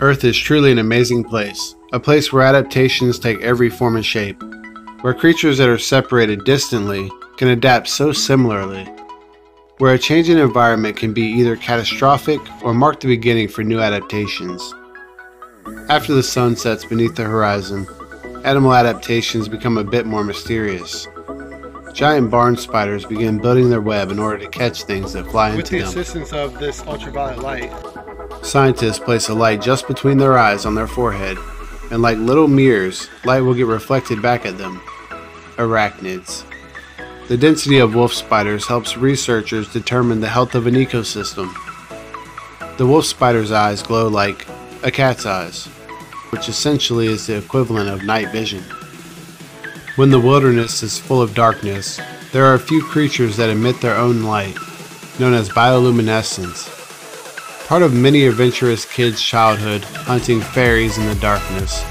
Earth is truly an amazing place, a place where adaptations take every form and shape, where creatures that are separated distantly can adapt so similarly, where a change in environment can be either catastrophic or mark the beginning for new adaptations. After the sun sets beneath the horizon, animal adaptations become a bit more mysterious. Giant barn spiders begin building their web in order to catch things that fly With into the them. assistance of this ultraviolet light, Scientists place a light just between their eyes on their forehead, and like little mirrors, light will get reflected back at them. Arachnids. The density of wolf spiders helps researchers determine the health of an ecosystem. The wolf spider's eyes glow like a cat's eyes, which essentially is the equivalent of night vision. When the wilderness is full of darkness, there are a few creatures that emit their own light, known as bioluminescence. Part of many adventurous kids' childhood hunting fairies in the darkness,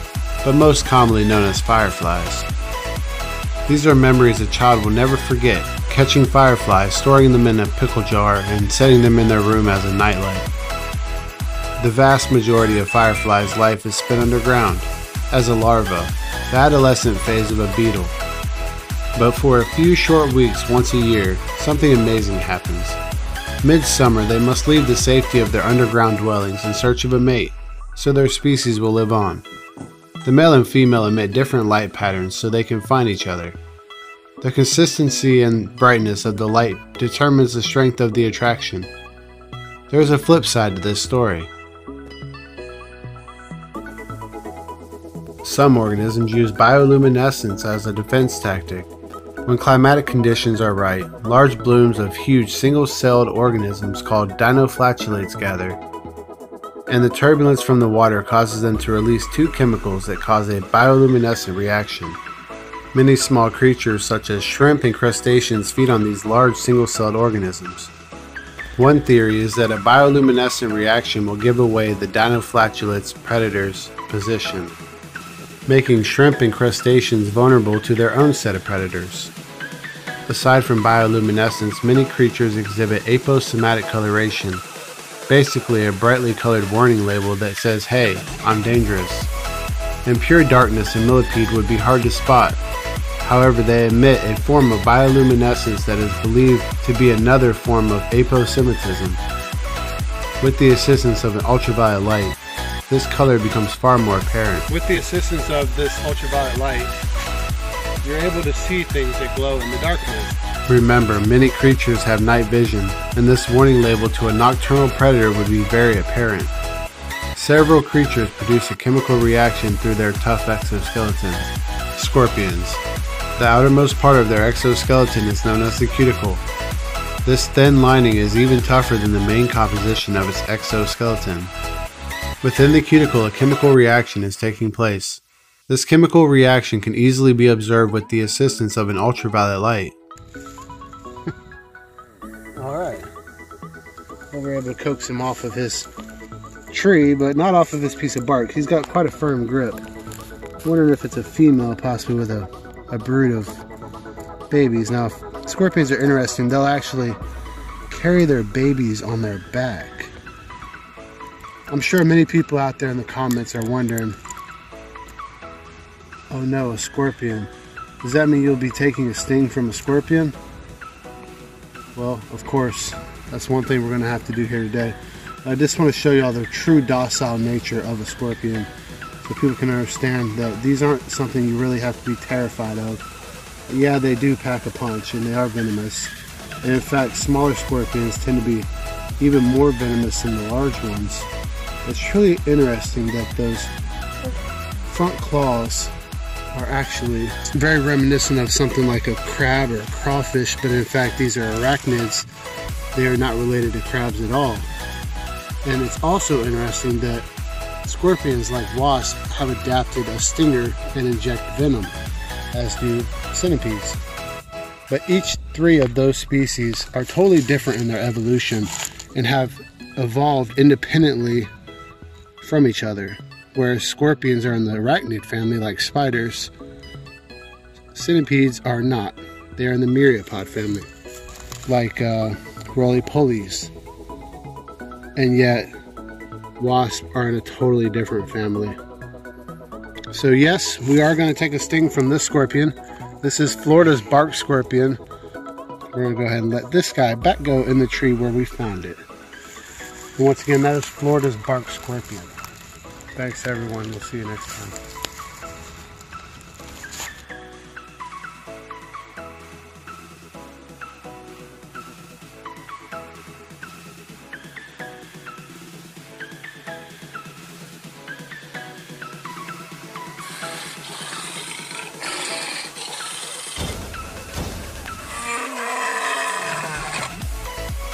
but most commonly known as fireflies. These are memories a child will never forget catching fireflies, storing them in a pickle jar, and setting them in their room as a nightlight. The vast majority of fireflies' life is spent underground, as a larva, the adolescent phase of a beetle. But for a few short weeks once a year, something amazing happens. Midsummer, they must leave the safety of their underground dwellings in search of a mate, so their species will live on. The male and female emit different light patterns so they can find each other. The consistency and brightness of the light determines the strength of the attraction. There is a flip side to this story. Some organisms use bioluminescence as a defense tactic. When climatic conditions are right, large blooms of huge single celled organisms called dinoflagellates gather, and the turbulence from the water causes them to release two chemicals that cause a bioluminescent reaction. Many small creatures, such as shrimp and crustaceans, feed on these large single celled organisms. One theory is that a bioluminescent reaction will give away the dinoflagellate's predator's position making shrimp and crustaceans vulnerable to their own set of predators. Aside from bioluminescence, many creatures exhibit aposematic coloration, basically a brightly colored warning label that says, Hey, I'm dangerous. In pure darkness, a millipede would be hard to spot. However, they emit a form of bioluminescence that is believed to be another form of aposematism. With the assistance of an ultraviolet light, this color becomes far more apparent. with the assistance of this ultraviolet light, you're able to see things that glow in the darkness. Remember, many creatures have night vision, and this warning label to a nocturnal predator would be very apparent. Several creatures produce a chemical reaction through their tough exoskeleton. Scorpions. The outermost part of their exoskeleton is known as the cuticle. This thin lining is even tougher than the main composition of its exoskeleton. Within the cuticle, a chemical reaction is taking place. This chemical reaction can easily be observed with the assistance of an ultraviolet light. Alright. Well, we are able to coax him off of his tree, but not off of his piece of bark. He's got quite a firm grip. wondering if it's a female, possibly with a, a brood of babies. Now, scorpions are interesting. They'll actually carry their babies on their back. I'm sure many people out there in the comments are wondering, oh no, a scorpion. Does that mean you'll be taking a sting from a scorpion? Well, of course, that's one thing we're going to have to do here today. I just want to show you all the true docile nature of a scorpion so people can understand that these aren't something you really have to be terrified of. Yeah, they do pack a punch and they are venomous. And in fact, smaller scorpions tend to be even more venomous than the large ones. It's really interesting that those front claws are actually very reminiscent of something like a crab or a crawfish, but in fact, these are arachnids. They are not related to crabs at all. And it's also interesting that scorpions, like wasps, have adapted a stinger and inject venom, as do centipedes. But each three of those species are totally different in their evolution and have evolved independently from each other. Whereas scorpions are in the arachnid family, like spiders, centipedes are not. They are in the myriapod family, like uh, roly polies. And yet, wasps are in a totally different family. So yes, we are going to take a sting from this scorpion. This is Florida's bark scorpion. We're going to go ahead and let this guy back go in the tree where we found it. And once again, that is Florida's bark scorpion. Thanks everyone. We'll see you next time.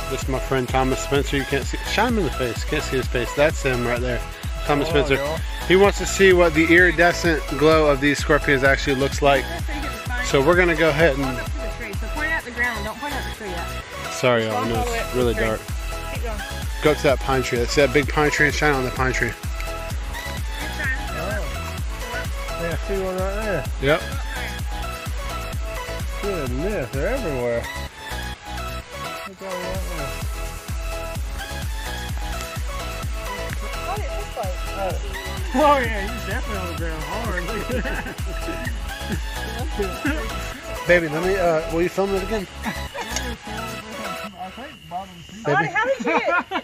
This is my friend Thomas Spencer. You can't see. Shine him in the face. Can't see his face. That's him right there. Thomas Spencer. He wants to see what the iridescent glow of these scorpions actually looks like. So we're gonna go ahead and. up to the tree. So point at the ground. Don't point at the tree yet. Sorry, y'all. I know it's really dark. Go up to that pine tree. Let's see that big pine tree and shine on the pine tree. Keep shining. Go up. Go up. Yeah, see one right there. Yep. Goodness, they're everywhere. Like. Oh yeah, he's definitely on the ground hard. Look at that. Baby, let me. Uh, will you film it again? I think bottom Bonnie, how did you get?